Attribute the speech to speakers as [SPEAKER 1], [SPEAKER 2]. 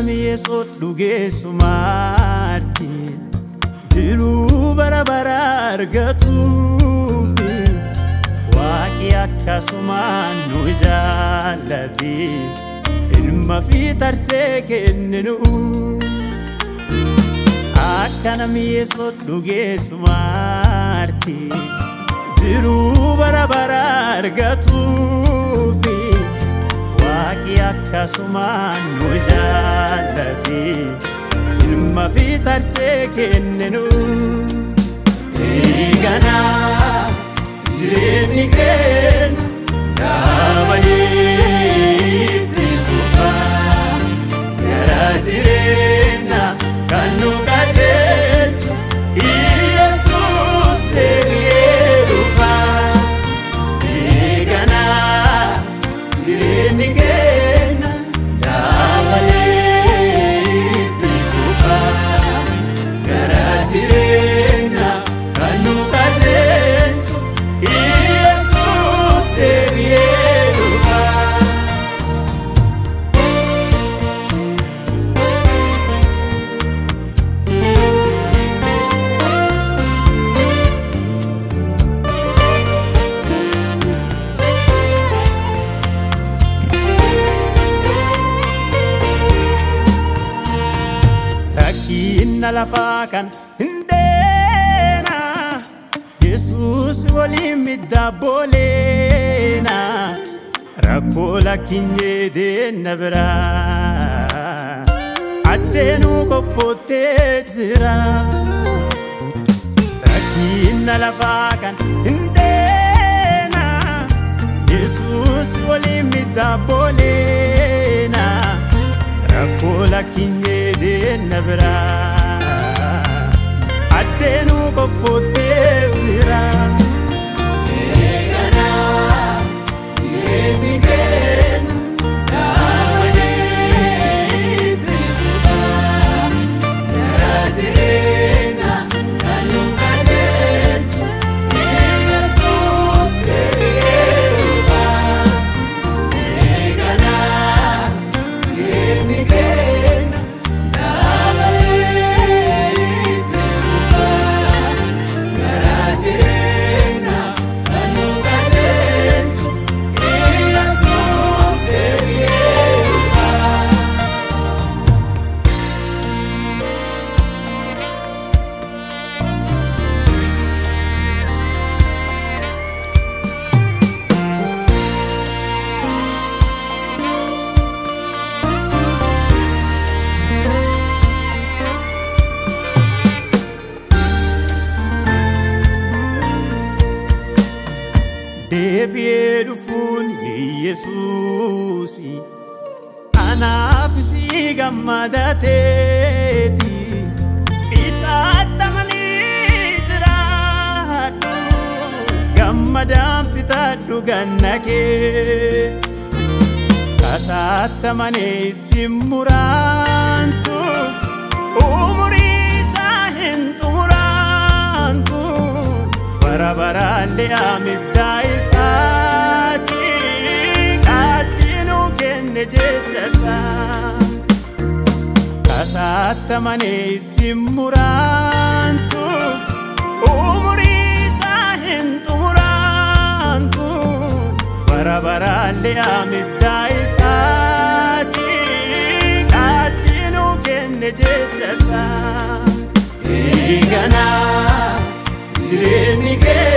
[SPEAKER 1] Yeesoo dhugeessumaatti jiruu bara bara argatuufi waaqi akkasumaan nu jaallate ilma fi tarsee kenninu. Akka namni yeesoo dhugeessumaatti jiruu bara bara argatuufi. Akkasumaan nu jaallati ilma fi tarsee kenninu. Eeganaa jireenyi kenna dhaabanii itti fufa garaa jireenyi. Lafaa kan hin deena yesus waliin middaaboleena rakkoo lakkinyee deenna biraa addeenuu qophoottee jira rakkinna lafaa kan hin deena yesus waliin middaaboleena rakkoo lakkinyee deenna biraa até nunca poder virar. pe Jesusi, Iesusi Anaaf si gammada teeti Isaata manii jiraadhu Gammadaan fitaadhu ganna kee Kasaatta maneetti muraantu Umurii isaa Bara le de'aa jechechasaa kasaattamanii itti muraantu umurii isaa hin xumuraantu bara baraallee amiddaa isaati qaattiinuu kenne jechesaa eeganaa jireenyi kee.